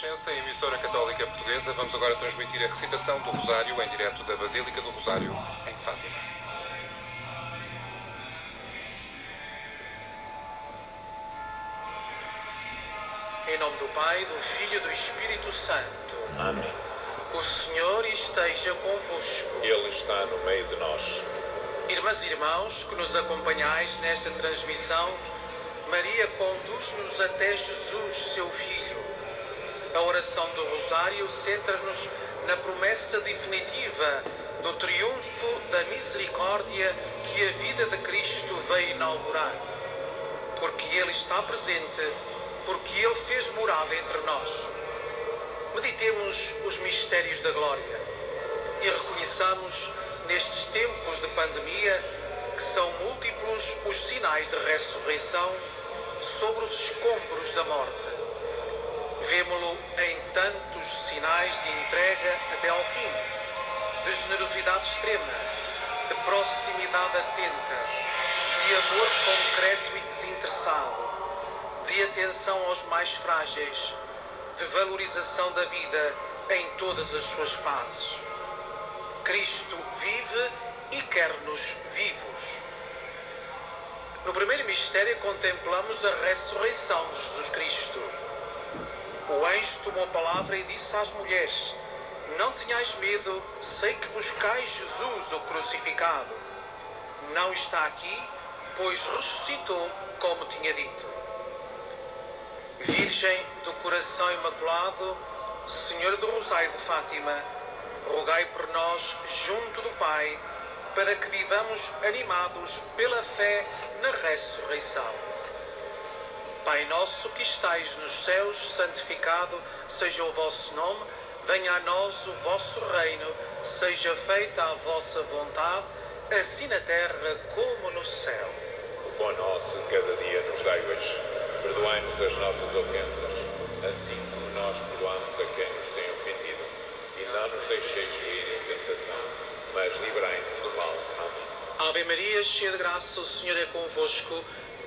Renascença, emissora católica portuguesa, vamos agora transmitir a recitação do Rosário em direto da Basílica do Rosário, em Fátima. Em nome do Pai, do Filho e do Espírito Santo. Amém. O Senhor esteja convosco. Ele está no meio de nós. Irmãs e irmãos que nos acompanhais nesta transmissão, Maria conduz-nos até Jesus, seu Filho. A oração do Rosário centra-nos na promessa definitiva do triunfo da misericórdia que a vida de Cristo veio inaugurar. Porque Ele está presente, porque Ele fez morada entre nós. Meditemos os mistérios da glória e reconheçamos nestes tempos de pandemia que são múltiplos os sinais de ressurreição sobre os escombros da morte. Vemo-lo em tantos sinais de entrega até ao fim, de generosidade extrema, de proximidade atenta, de amor concreto e desinteressado, de atenção aos mais frágeis, de valorização da vida em todas as suas fases. Cristo vive e quer-nos vivos. No primeiro mistério contemplamos a ressurreição de Jesus Cristo. O anjo tomou a palavra e disse às mulheres: Não tenhais medo, sei que buscais Jesus, o crucificado. Não está aqui, pois ressuscitou, como tinha dito. Virgem do coração imaculado, Senhora do Rosário de Fátima, rogai por nós junto do Pai, para que vivamos animados pela fé na ressurreição. Pai nosso que estais nos céus, santificado seja o vosso nome, venha a nós o vosso reino, seja feita a vossa vontade, assim na terra como no céu. O pão nosso cada dia nos dai hoje. Perdoai-nos as nossas ofensas, assim como nós perdoamos a quem nos tem ofendido. E não nos deixeis cair em tentação, mas livrai-nos do mal. Amém. Ave Maria, cheia de graça, o Senhor é convosco.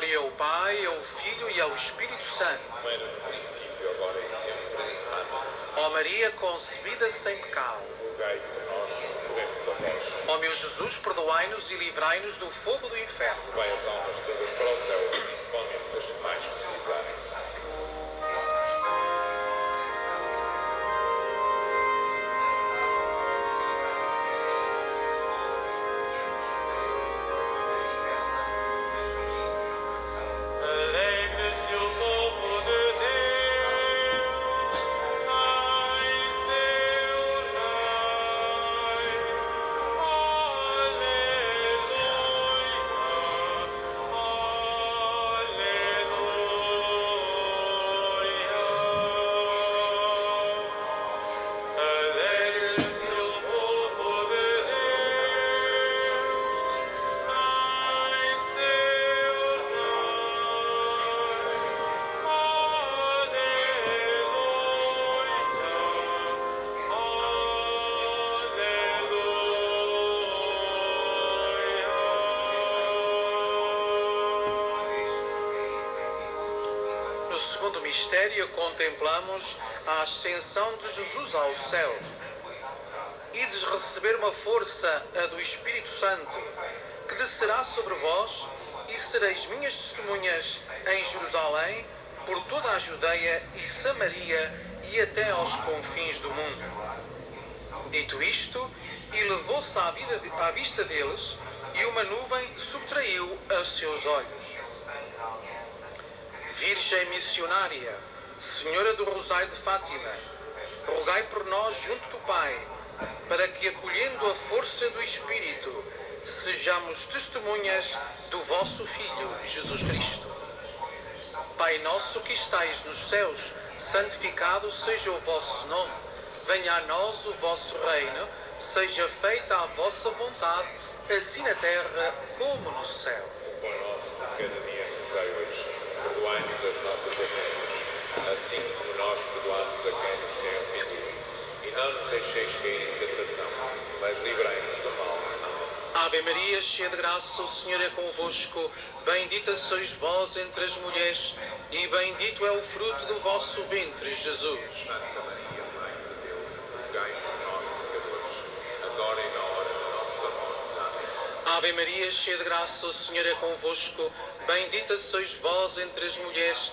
Glória ao Pai, ao Filho e ao Espírito Santo. Como era no princípio, agora e sempre. Amém. Ó Maria concebida sem pecado. Rogai por nós que recorremos a vós. Ó meu Jesus, perdoai-nos e livrai-nos do fogo do inferno. Vai as almas todas para o céu, mistério, contemplamos a ascensão de Jesus ao céu. Ides receber uma força, a do Espírito Santo, que descerá sobre vós e sereis minhas testemunhas em Jerusalém, por toda a Judeia e Samaria e até aos confins do mundo. Dito isto, elevou-se à, à vista deles e uma nuvem subtraiu aos seus olhos. Virgem missionária, Senhora do Rosário de Fátima, rogai por nós junto do Pai, para que, acolhendo a força do Espírito, sejamos testemunhas do vosso Filho, Jesus Cristo. Pai nosso que estais nos céus, santificado seja o vosso nome. Venha a nós o vosso reino, seja feita a vossa vontade, assim na terra como no céu. O pão nosso cada dia nos dai hoje. Perdoai-nos as nossas ofensas, assim como nós perdoamos a quem nos tem ofendido. E não nos deixeis cair em tentação, mas livrai-nos do mal. Amém. Ave Maria, cheia de graça, o Senhor é convosco. Bendita sois vós entre as mulheres, e bendito é o fruto do vosso ventre, Jesus. Santa Maria, Mãe de Deus, rogai por nós, pecadores, agora e na hora da nossa morte. Amém. Ave Maria, cheia de graça, o Senhor é convosco. Bendita sois vós entre as mulheres,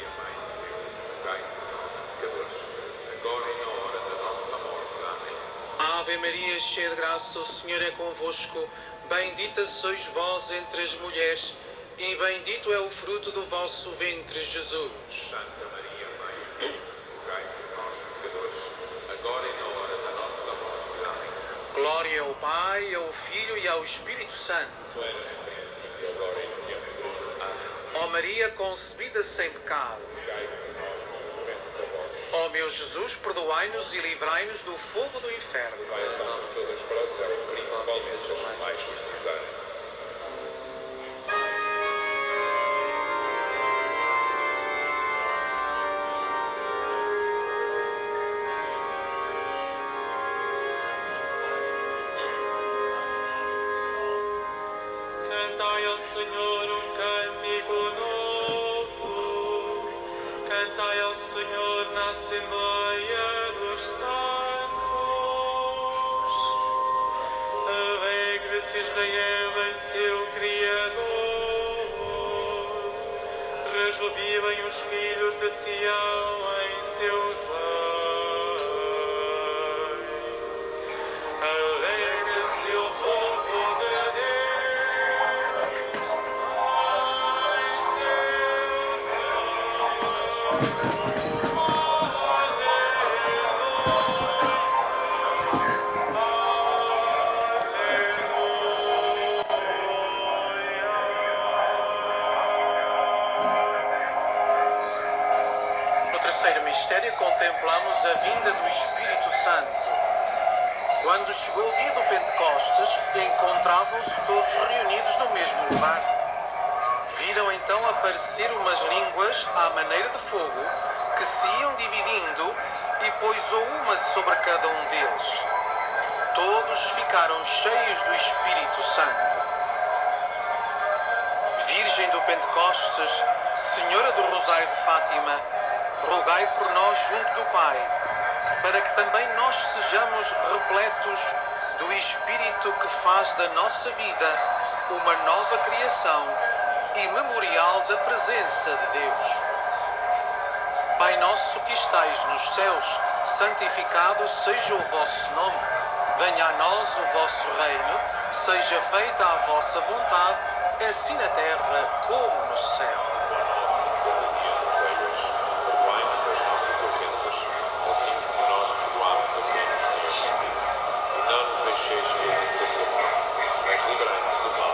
Ave Maria, cheia de graça, o Senhor é convosco. Bendita sois vós entre as mulheres, e bendito é o fruto do vosso ventre, Jesus. Santa Maria, Mãe de Deus, rogai por nós, pecadores, agora e na hora da nossa morte. Amém. Glória ao Pai, ao Filho e ao Espírito Santo. Era no princípio, agora e sempre. Amém. Ó Maria concebida sem pecado. Rogai por Ó meu Jesus, perdoai-nos e livrai-nos do fogo do inferno. Vai as almas todas para o céu, principalmente as que mais precisarem. Cantai ao Senhor mistério contemplamos a vinda do Espírito Santo. Quando chegou o dia do Pentecostes, encontravam-se todos reunidos no mesmo lugar. Viram então aparecer umas línguas à maneira de fogo, que se iam dividindo e pousou uma sobre cada um deles. Todos ficaram cheios do Espírito Santo. Virgem do Pentecostes, Senhora do Rosário de Fátima, rogai por nós junto do Pai, para que também nós sejamos repletos do Espírito que faz da nossa vida uma nova criação e memorial da presença de Deus. Pai nosso que estais nos céus, santificado seja o vosso nome. Venha a nós o vosso reino, seja feita a vossa vontade, assim na terra como no céu. Cada dia nos dai hoje. Perdoai-nos as nossas ofensas, assim como nós perdoamos a quem nos tem ofendido. E não nos deixeis cair em tentação, mas livrai-nos do mal.